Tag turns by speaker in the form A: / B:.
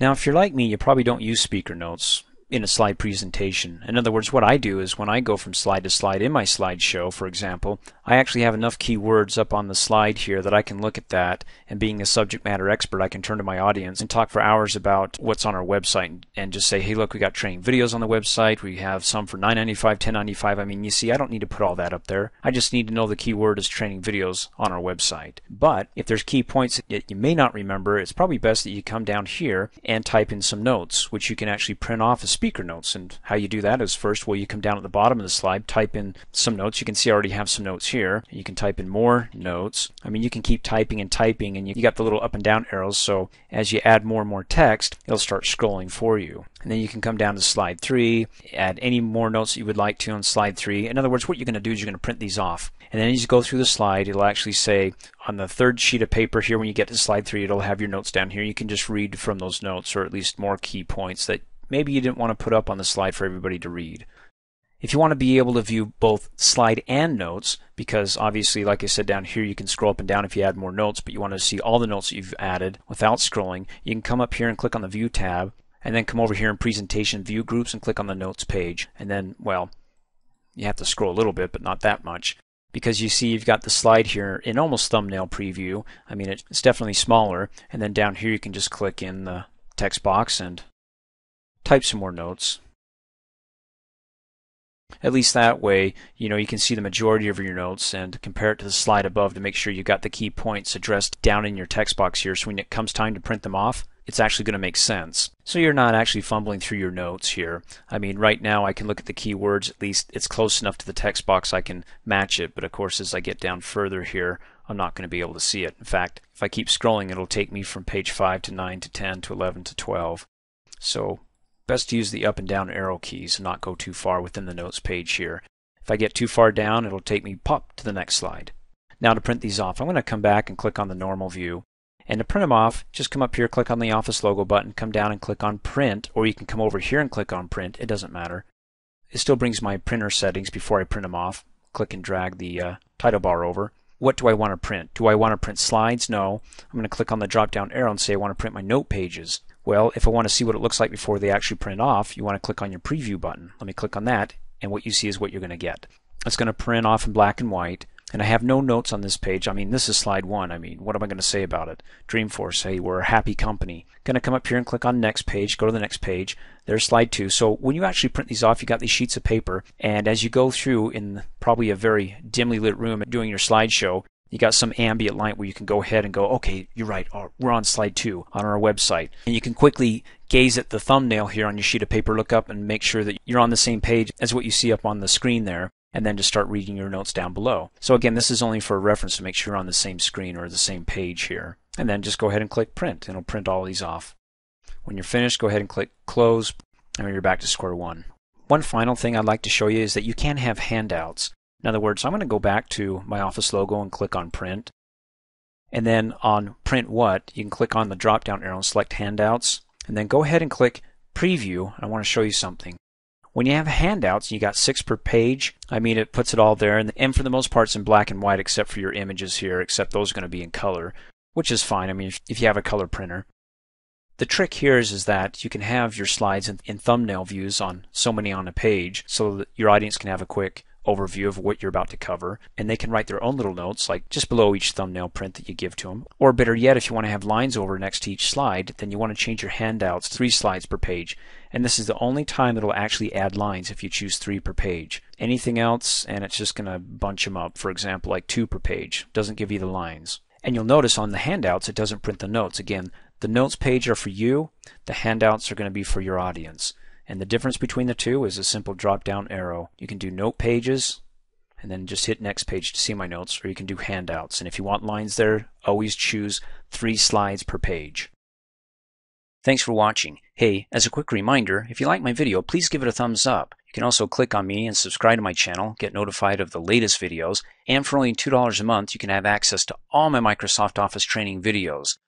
A: Now, if you're like me, you probably don't use speaker notes in a slide presentation. In other words, what I do is when I go from slide to slide in my slideshow, for example, I actually have enough keywords up on the slide here that I can look at that and being a subject matter expert, I can turn to my audience and talk for hours about what's on our website and just say, hey, look, we got training videos on the website. We have some for $9.95, $10.95. I mean, you see, I don't need to put all that up there. I just need to know the keyword is training videos on our website. But if there's key points that you may not remember, it's probably best that you come down here and type in some notes, which you can actually print off as speaker notes. And how you do that is first, well, you come down at the bottom of the slide, type in some notes. You can see I already have some notes here. You can type in more notes. I mean, you can keep typing and typing, and you, you got the little up and down arrows. So as you add more and more text, it'll start scrolling for you. And then you can come down to slide three, add any more notes that you would like to on slide three. In other words, what you're going to do is you're going to print these off. And then as you go through the slide, it'll actually say on the third sheet of paper here, when you get to slide three, it'll have your notes down here. You can just read from those notes, or at least more key points that maybe you didn't want to put up on the slide for everybody to read. If you want to be able to view both slide and notes, because obviously, like I said down here, you can scroll up and down if you add more notes, but you want to see all the notes that you've added without scrolling, you can come up here and click on the View tab, and then come over here in Presentation View Groups and click on the Notes page. And then, well, you have to scroll a little bit, but not that much because you see you've got the slide here in almost thumbnail preview. I mean, it's definitely smaller. And then down here you can just click in the text box and type some more notes. At least that way, you know, you can see the majority of your notes and compare it to the slide above to make sure you got the key points addressed down in your text box here. So when it comes time to print them off, it's actually going to make sense. So you're not actually fumbling through your notes here. I mean, right now I can look at the keywords, at least it's close enough to the text box I can match it, but of course as I get down further here, I'm not going to be able to see it. In fact, if I keep scrolling, it'll take me from page 5 to 9 to 10 to 11 to 12. So best to use the up and down arrow keys and not go too far within the notes page here. If I get too far down, it'll take me pop to the next slide. Now to print these off, I'm going to come back and click on the normal view. And to print them off, just come up here, click on the Office logo button, come down and click on Print, or you can come over here and click on Print. It doesn't matter. It still brings my printer settings before I print them off. Click and drag the uh, title bar over. What do I want to print? Do I want to print slides? No. I'm going to click on the drop down arrow and say I want to print my note pages. Well, if I want to see what it looks like before they actually print off, you want to click on your preview button. Let me click on that, and what you see is what you're going to get. It's going to print off in black and white. And I have no notes on this page. I mean, this is slide one. I mean, what am I going to say about it? Dreamforce, hey, we're a happy company. Going to come up here and click on next page, go to the next page. There's slide two. So when you actually print these off, you got these sheets of paper. And as you go through in probably a very dimly lit room doing your slideshow, you got some ambient light where you can go ahead and go, okay, you're right, oh, we're on slide two on our website. And you can quickly gaze at the thumbnail here on your sheet of paper, look up and make sure that you're on the same page as what you see up on the screen there and then just start reading your notes down below. So again, this is only for reference to make sure you're on the same screen or the same page here. And then just go ahead and click print and it'll print all these off. When you're finished, go ahead and click close and you're back to square one. One final thing I'd like to show you is that you can have handouts. In other words, I'm going to go back to my Office logo and click on print. And then on print what, you can click on the drop down arrow and select handouts. And then go ahead and click preview. I want to show you something. When you have handouts, you got six per page. I mean, it puts it all there, and, and for the most part, it's in black and white, except for your images here, except those are going to be in color, which is fine. I mean, if, if you have a color printer. The trick here is, is that you can have your slides in, in thumbnail views on so many on a page, so that your audience can have a quick overview of what you're about to cover, and they can write their own little notes, like just below each thumbnail print that you give to them. Or better yet, if you want to have lines over next to each slide, then you want to change your handouts three slides per page. And this is the only time it'll actually add lines if you choose three per page. Anything else, and it's just going to bunch them up. For example, like two per page, doesn't give you the lines. And you'll notice on the handouts, it doesn't print the notes. Again, the notes page are for you, the handouts are going to be for your audience. And the difference between the two is a simple drop down arrow. You can do note pages and then just hit next page to see my notes, or you can do handouts. And if you want lines there, always choose three slides per page. Thanks for watching. Hey, as a quick reminder, if you like my video, please give it a thumbs up. You can also click on me and subscribe to my channel, get notified of the latest videos, and for only $2 a month, you can have access to all my Microsoft Office training videos.